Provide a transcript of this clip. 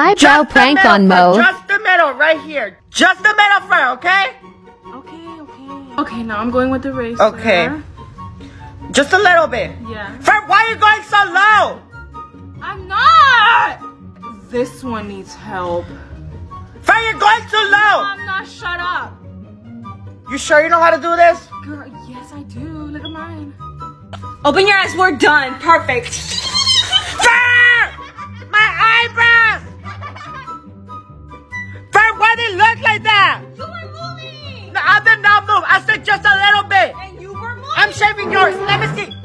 Eyebrow Just prank on Fer, Mau. Just the middle, right here. Just the middle, Fer, okay? Okay, okay. Okay, now I'm going with the razor. Okay. Just a little bit. Yeah. Fer, why are you going so low? I'm not! This one needs help. Fer, you're going too low. I'm not. Shut up. You sure you know how to do this? Girl, yes, I do. Look at mine. Open your eyes. We're done. Perfect. act like that. You were moving. No, I did not move. I said just a little bit. And you were moving. I'm shaving yours. Let me see.